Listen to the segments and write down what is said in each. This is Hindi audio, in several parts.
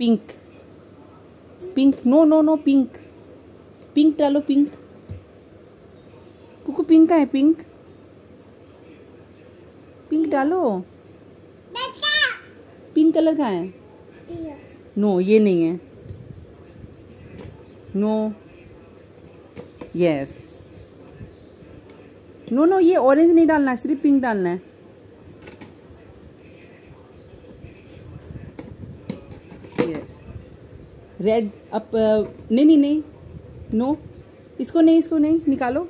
Pink pink no no no pink pink डालो पिंक कुकू पिंक का है पिंक पिंक डालो. पिंक कलर का है? नो ये नहीं है. नो यस नो नो ये ऑरेंज नहीं डालना है, सिर्फ़ पिंक डालना है यस रेड अब नहीं नहीं नहीं नो इसको नहीं इसको नहीं, निकालो।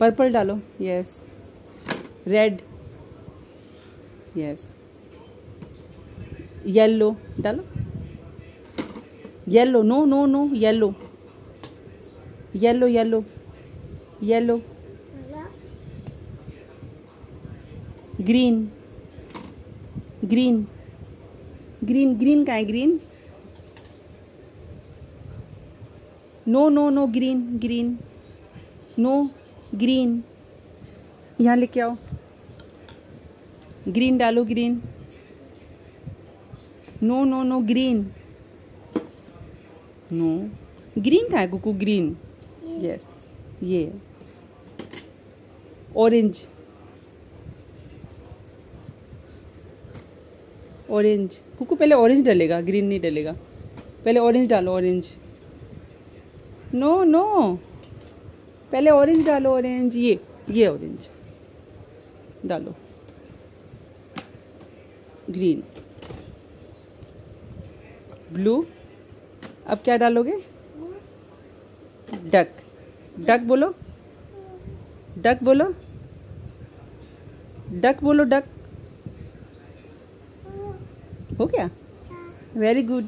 पर्पल डालो यस रेड यस येलो डालो। Yellow no no no yellow yellow yellow yellow green green green green का है green no no no green green no green यहाँ लेके आओ। ग्रीन डालो green no no no green no green का है, कुकू? ग्रीन यस ये। ऑरेंज ऑरेंज कुकू, पहले ऑरेंज डलेगा ग्रीन नहीं डलेगा। पहले ऑरेंज डालो ऑरेंज नो नो पहले ऑरेंज डालो ऑरेंज ये ये ऑरेंज डालो. ग्रीन ब्लू अब क्या डालोगे? डक डक बोलो. डक बोलो. डक बोलो डक हो गया? Very good